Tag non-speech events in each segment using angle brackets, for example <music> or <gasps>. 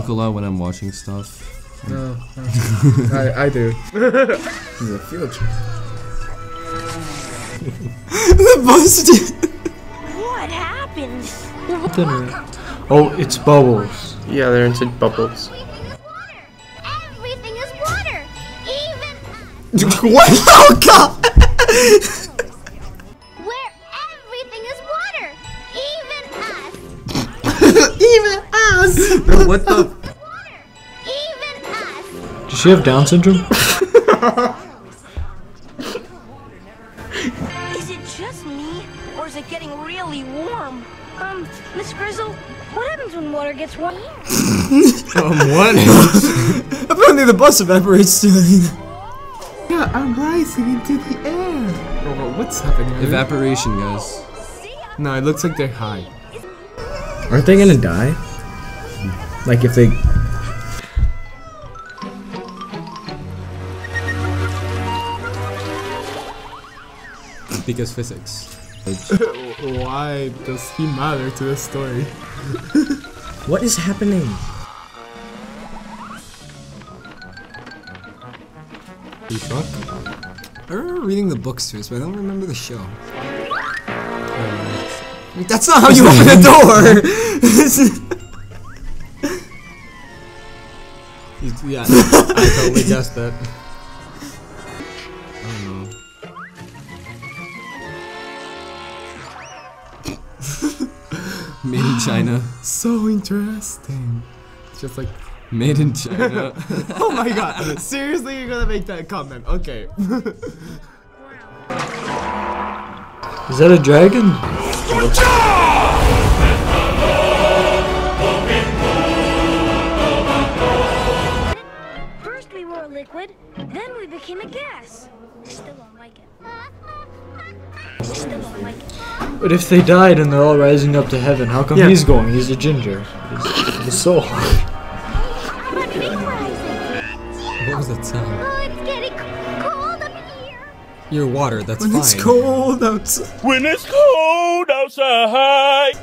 talk a lot when I'm watching stuff. No, no. <laughs> I, I do. He's a field trip. <laughs> the bus What happened? Oh, it's bubbles. Yeah, they're into bubbles. Everything is water. Even. <laughs> What? Oh god! What the? Water. Even us. Does she have Down syndrome? <laughs> Is it just me, or is it getting really warm? Um, Miss Frizzle, what happens when water gets warm? <laughs> Um, what? <laughs> Apparently the bus evaporates too. Yeah, I'm rising into the air. Oh, what's happening? Evaporation, guys. no, it looks like they're high. Aren't they gonna die? Like if they. Because physics. <laughs> Why does he matter to the story? <laughs> What is happening? You fuck? I remember reading the books to us, but I don't remember the show. Oh, That's not how you open a door! <laughs> yeah, I totally <laughs> guessed that. I don't know. Made in China. <gasps> So interesting. It's just like, Made in China. <laughs> oh my god, seriously, you're gonna make that comment? Okay. Is that a dragon? Then we became a gas. Still don't like it. Still don't like it. But if they died and they're all rising up to heaven, how come Yeah. he's going? He's a ginger. His, his soul. <laughs> What was that sound? Oh, it's getting cold up here. Your water, that's when fine. it's cold outside. When it's cold outside.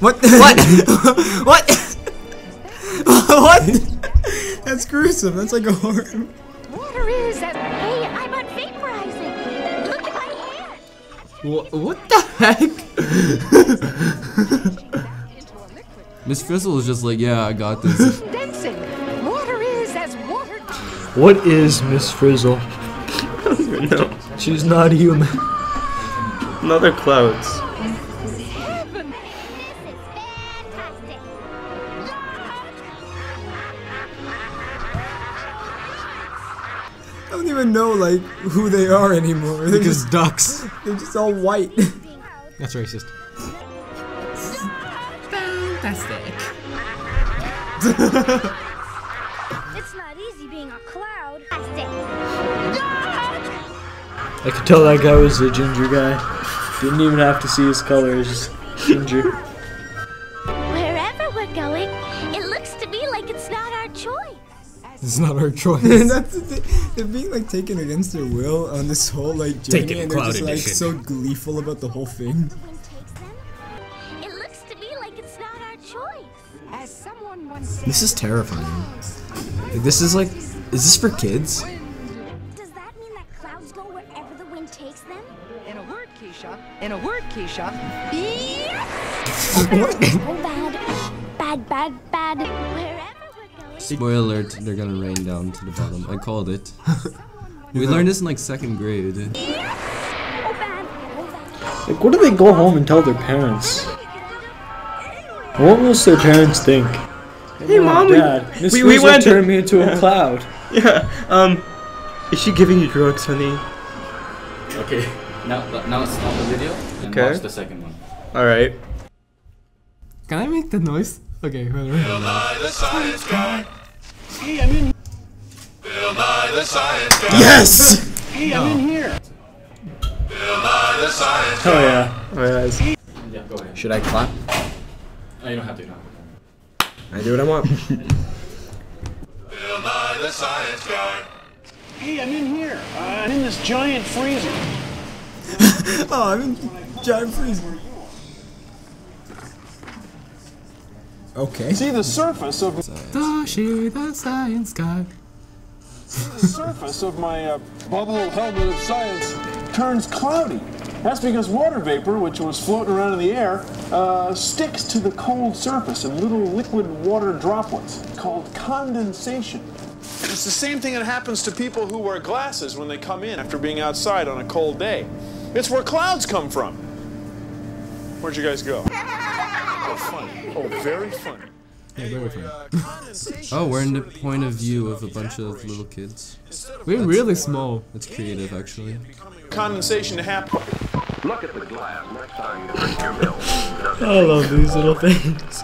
What? <laughs> What? what? what? <laughs> That's gruesome. That's like a horror. What, what the heck? <laughs> Miss Frizzle is just like, yeah, I got this. <laughs> Condensing. Water is as water. What is Miss Frizzle? <laughs> no, She's not human. another clouds. Even know like who they are anymore. They're because just, ducks. <laughs> they're just all white. That's racist. <laughs> It's not easy being a cloud. I could tell that guy was a ginger guy. Didn't even have to see his color, it's just ginger. Wherever we're going, it looks to me like it's not our choice. It's not our <laughs> choice. that's the thing. They're being like taken against their will on this whole like journey, Taken and they're Cloud just like Edition. so gleeful about the whole thing. The wind takes them. It looks to me like it's not our choice. As someone once said, This is terrifying. Like, this is like, is this for kids? Does that mean that clouds go wherever the wind takes them? in a word, Keesha, in a word, Keesha, Oh, bad. Bad, bad, bad. Wherever. Spoiler alert, they're gonna rain down to the bottom. I called it. <laughs> we learned this in like second grade. Oh, bad. Oh, bad. Like, what do they go home and tell their parents? What must their parents think? Hey, Mom, we- Dad, Miss we- we Frizzle went turned me into a <laughs> cloud. Yeah. Um, is she giving you drugs, honey? Okay, now now stop the video and Okay. watch the second one. All right. Can I make the noise? Okay, whatever. Yes! Oh yeah. Oh, yeah, it's- Yeah, go ahead. Should I clap? No, you don't have to. No. I do what I want. Hey, I'm in here. Uh, I'm in this giant freezer. <laughs> oh, I'm in giant freezer. Okay. See the surface of <laughs> Toshi, the science guy. the surface of my uh, bubble helmet of science turns cloudy. That's because water vapor, which was floating around in the air, uh, sticks to the cold surface in little liquid water droplets called condensation. It's the same thing that happens to people who wear glasses when they come in after being outside on a cold day. It's where clouds come from. Where'd you guys go? Oh, funny. Oh, very funny. very funny. Uh, <laughs> Oh, we're in the is sort of point of view of a bunch of little kids. We're really small. That's creative, actually. condensation to happen. Look at the glass next time you drink your milk. <laughs> I love these little things.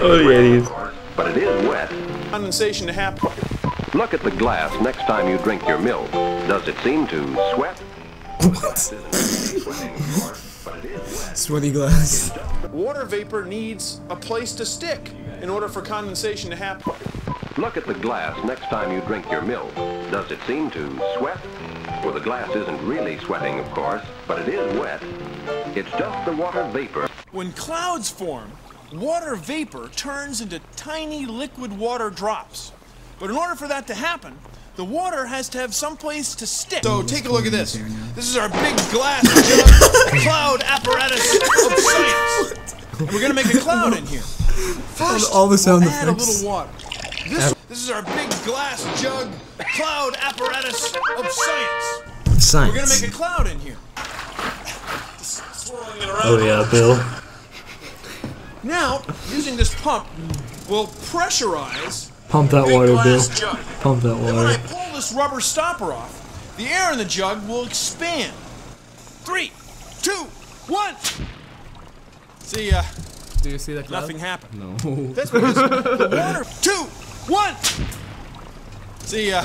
Oh, yeah, these. But it is wet. Condensation to happen. Look at the glass next time you drink your milk. Does it seem to sweat? <laughs> What? Sweaty glass. Water vapor needs a place to stick in order for condensation to happen. Look at the glass next time you drink your milk. Does it seem to sweat? Well, the glass isn't really sweating, of course, but it is wet. It's just the water vapor. When clouds form, water vapor turns into tiny liquid water drops. But in order for that to happen, the water has to have some place to stick. So take a look at this. This is our big glass <laughs> jug cloud apparatus of science. And we're gonna make a cloud in here. <laughs> First, all the sound we'll add a little water. This, this is our big glass jug cloud apparatus of science. Science. We're gonna make a cloud in here. Swirling it around. Oh yeah, Bill. Now, using this pump, we'll pressurize Pump that big water, Bill. jug. Pump that Then when I water. pull this rubber stopper off, the air in the jug will expand. Three, two, one. See, uh, Do you see that cloud? nothing happened. No. That's because the water. Two, one. See, uh,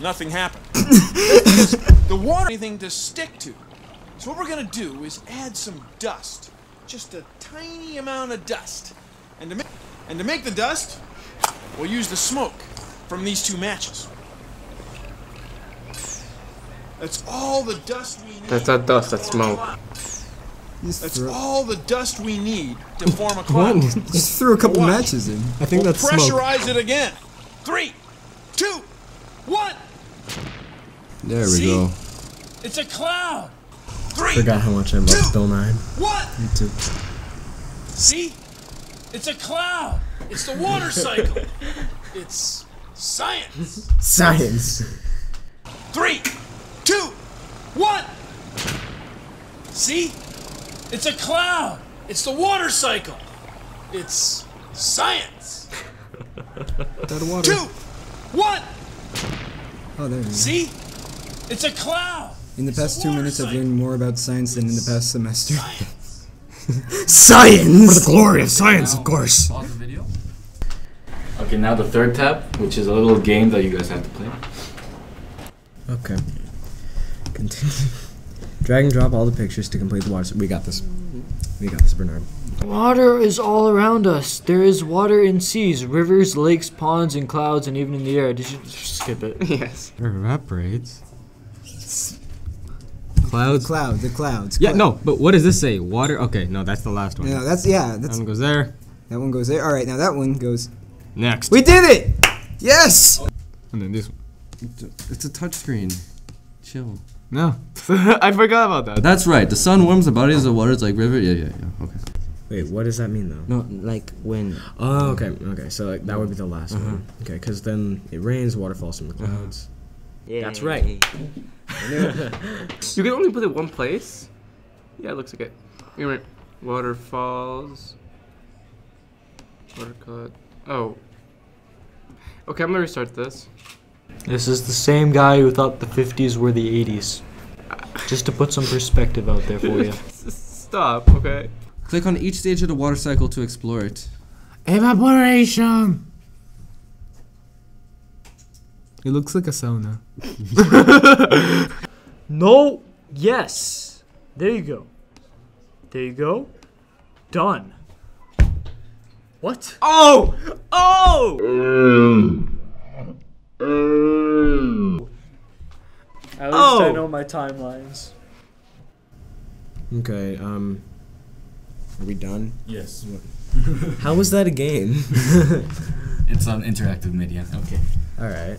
nothing happened. <coughs> The water anything to stick to. So what we're gonna do is add some dust, just a tiny amount of dust, and to make and to make the dust, we'll use the smoke from these two matches. That's all the dust we need. That's not dust, that's smoke. That's all the dust we need to form a <laughs> cloud. <laughs> Just threw a couple What? matches in. I think We'll that's smoke. pressurize it again. Three, two, one. There we See? go. It's a cloud. Three, Forgot how much I Two. loved Bill Nye. one. Me too. See? It's a cloud. It's the water <laughs> cycle. It's science. Science. Three, two, one. See? It's a cloud. It's the water cycle. It's science. <laughs> Out water. Two, one. Oh, there you go. See? It's a cloud. In the It's past two water minutes, I've learned more about science than in the past semester. Science. <laughs> Science! For the glory of science, of course. Pause the video. Okay, now the third tab, which is a little game that you guys have to play. Okay. Continue. Drag and drop all the pictures to complete the water. We got this. We got this, Bernard. Water is all around us. There is water in seas, rivers, lakes, ponds, and clouds, and even in the air. Did you skip it? <laughs> Yes. It evaporates. Clouds. Cloud, the clouds. Yeah, Clou- no, but what does this say? Water? Okay, no, that's the last one. No, that's yeah. That one goes there. that one goes there. All right, now that one goes. Next. We did it! Yes. And then this one. It's a- It's a touchscreen. Chill. No. <laughs> I forgot about that. That's right. The sun warms the bodies of water. It's like river. Yeah, yeah, yeah. Okay. Wait, what does that mean though? No, like when. Oh, okay, okay. So like, that would be the last one. Uh-huh. Okay, because then it rains, water falls from the clouds. Yeah. That's right. <laughs> You can only put it one place? Yeah, it looks like it. Wait, wait. Waterfalls. Water cut. Oh. Okay, I'm gonna restart this. This is the same guy who thought the 50s were the 80s. Just to put some perspective out there for you. <laughs> Stop, okay? Click on each stage of the water cycle to explore it. Evaporation. It looks like a sauna. <laughs> No. Yes. There you go. There you go. Done. What? Oh! Oh! Mm. At least I Oh. know my timelines. Okay, um. Are we done? Yes. <laughs> How was that a game? <laughs> It's on interactive media. Okay. All right.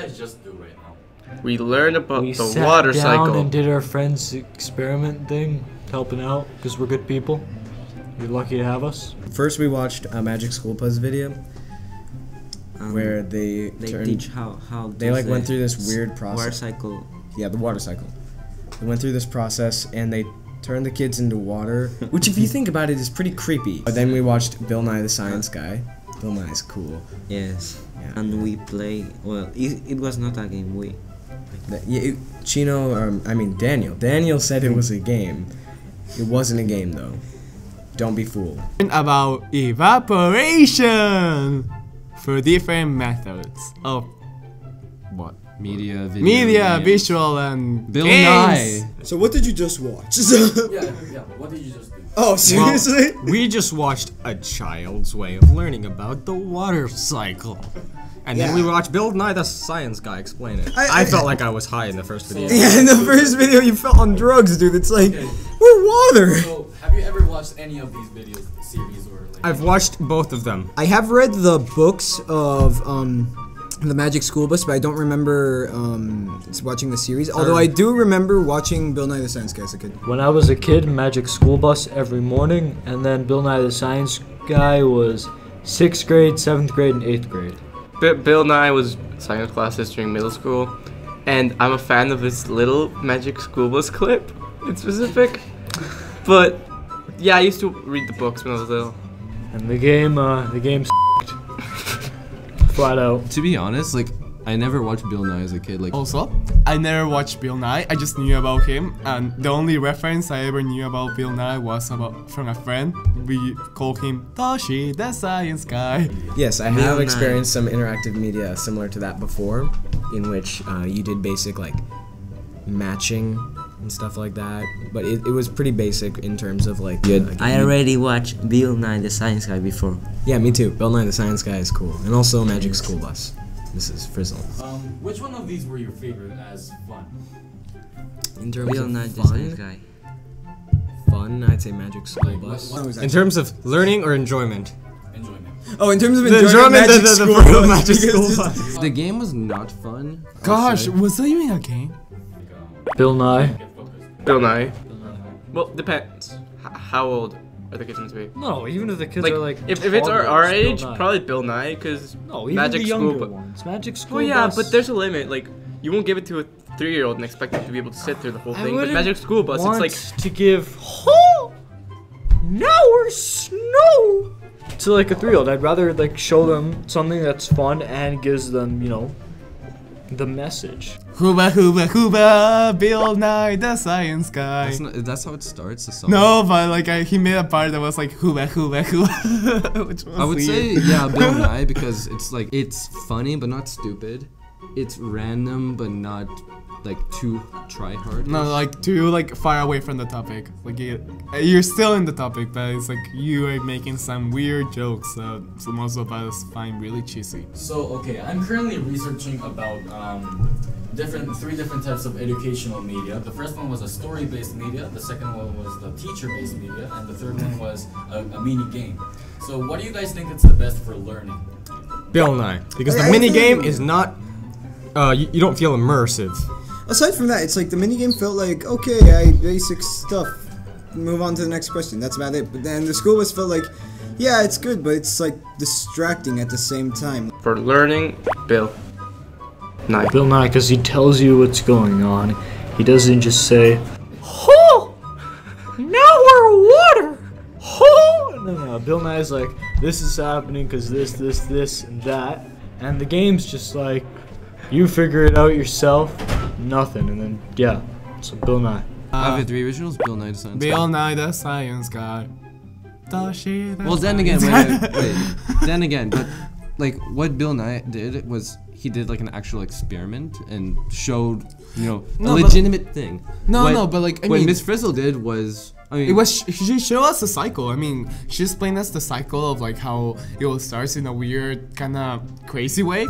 Guys just do right now? We learned about We the sat water down cycle. and did our friends experiment thing, helping out because we're good people. You're lucky to have us. First, we watched a Magic School Bus video um, where they They turned- teach how how they like went through this s- weird water cycle. Yeah, the water cycle. They went through this process and they turned the kids into water, which, if you <laughs> think about it, is pretty creepy. But then we watched Bill Nye the Science Guy. Bill Nye's cool. Yes. Yeah. And we play. Well, it, it was not a game. We yeah, it- Chino, um, I mean Daniel. Daniel said it was a game. It wasn't a game though. Don't be fooled. about evaporation for different methods of what Media, video. media, games. visual, and Bill games. Nye. So what did you just watch? <laughs> Yeah, yeah. What did you just do? <laughs> oh, seriously? We just watched a child's way of learning about the water cycle. And then we Yeah. watched Bill Nye the Science Guy explain it. I- I, I- felt like I was high in the first video. yeah, in the first video you felt on drugs, dude. It's like we're water. So, have you ever watched any of these videos series or like? I've watched both of them. I have read the books of um, the Magic School Bus, but I don't remember um, watching the series. Although I do remember watching Bill Nye the Science Guy as a kid. When I was a kid, Magic School Bus every morning, and then Bill Nye the Science Guy was sixth grade, seventh grade, and eighth grade. Bi- Bill Nye was science classes during middle school, and I'm a fan of this little Magic School Bus clip in specific. But yeah, I used to read the books when I was little. And the game, uh, the game flat out. To be honest, like I never watched Bill Nye as a kid. Like Also, I never watched Bill Nye. I just knew about him, and the only reference I ever knew about Bill Nye was about from a friend. We call him Toshi, the science guy. Yes, I Bill have Nye. experienced some interactive media similar to that before, in which uh, you did basic like matching and stuff like that. But it, it was pretty basic in terms of like. uh, I already watched Bill Nye the Science Guy before. Yeah, me too. Bill Nye the Science Guy is cool, and also Magic School Bus. This is Frizzle. Um, which one of these were your favorite as fun? In terms Bill of Nye the fun, Science Guy. fun, I'd say Magic School Bus. In terms of learning or enjoyment? Enjoyment. Oh, in terms of The enjoyment, enjoyment, the, Magic the, the School first Bus, Magic School Bus. the game was not fun. Gosh, say. was that even a game? Bill Nye. Bill Nye. Well, depends. H- how old are the kids meant to be? No, even if the kids Like, are like if, if it's our, our toddlers, Bill age, probably Bill Nye, because no, even Magic the School younger Bu- ones. Magic School Well, yeah, Bus. but there's a limit. Like, you won't give it to a three-year-old and expect them to be able to sit through the whole I thing. But Magic School Bus, it's like to give now we're snow to like a three-year-old. I'd rather like show them something that's fun and gives them, you know, the message. Hooba hooba hooba, Bill Nye the Science Guy. That's, not, that's how it starts. The song. No, but like I, he made a part that was like hooba hooba hooba, <laughs> which was I would say yeah, Bill <laughs> Nye because it's like it's funny but not stupid. It's random but not like too try hard. No, like too like far away from the topic. Like you, you're still in the topic, but it's like you are making some weird jokes that most of us find really cheesy. So okay, I'm currently researching about um, different three different types of educational media. The first one was a story-based media. The second one was the teacher-based media, and the third one was a, a mini game. So what do you guys think is the best for learning? Bill Nye. Because the I- I mini think- game is not. Uh, you, you don't feel immersive. Aside from that, it's like the minigame felt like, okay, I basic stuff. Move on to the next question. That's about it. But then the school bus felt like, yeah, it's good, but it's like distracting at the same time. for learning, Bill Nye. Bill Nye, because he tells you what's going on. He doesn't just say, "Oh, now we're water." Oh, no, no. Bill Nye's like, "This is happening because this, this, this, and that," and the game's just like, you figure it out yourself. Nothing, and then yeah. So Bill Nye. Out of the three originals, Bill Nye the Science Bill Guy. Nye the Science Guy. The Well, then again, wait, wait, wait. <laughs> then again, but like what Bill Nye did was he did like an actual experiment and showed you know No, a but- legitimate thing. No, What- no, but, like, I what mean- Miss Frizzle did was I mean, it was she showed us the cycle. I mean, she explained us the cycle of like how it all starts in a weird kind of crazy way.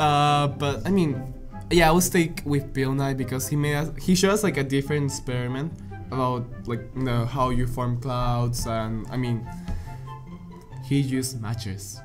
Uh, but I mean, yeah, I will stick with Bill Nye because he made us, he showed us like a different experiment about like you know, how you form clouds and I mean, he used matches.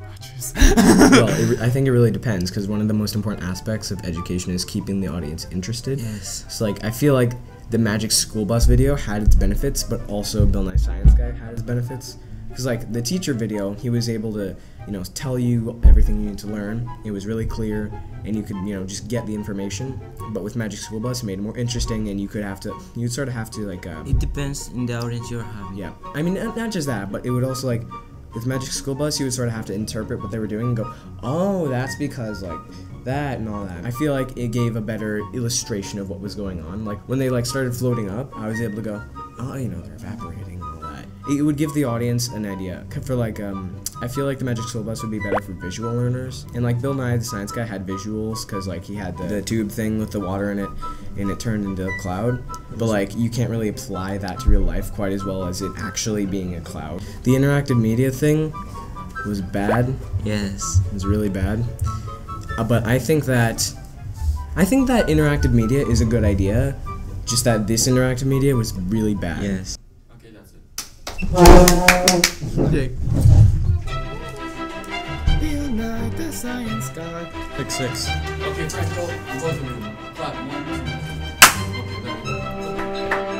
Matches. well, <laughs> it, I think it really depends because one of the most important aspects of education is keeping the audience interested. Yes. So like I feel like the Magic School Bus video had its benefits, but also Bill Nye Science Guy had its benefits. Because like the teacher video, he was able to you know tell you everything you need to learn. It was really clear, and you could you know just get the information. But with Magic School Bus, it made it more interesting, and you could have to you'd sort of have to like. Um, It depends in the audience you're having. yeah, I mean not, not just that, but it would also like with Magic School Bus, you would sort of have to interpret what they were doing and go, oh, that's because like that and all that. I feel like it gave a better illustration of what was going on. Like when they like started floating up, I was able to go, oh, you know, they're evaporating and all that. It would give the audience an idea. For like, um, I feel like the Magic School Bus would be better for visual learners. And like Bill Nye the Science Guy had visuals because like he had the, the tube thing with the water in it, and it turned into a cloud. But like you can't really apply that to real life quite as well as it actually being a cloud. The interactive media thing was bad. Yes. It was really bad. Uh, but I think that I think that interactive media is a good idea. Just that this interactive media was really bad. Yes. Okay, that's it. Okay. Bill the Science Guy. Six six. Okay, Frank, go. Both of you. Clap. One, two. Okay, there we.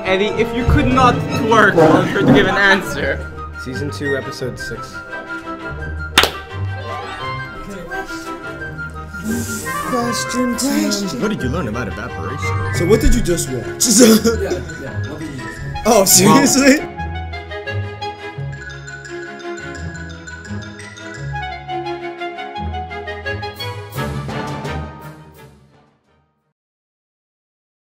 Eddie, if you could not twerk, I'll try to give an answer. Season two, episode six. Question time. What did you learn about evaporation? So what did you just watch? <laughs> Yeah, yeah. What did you do? oh, seriously?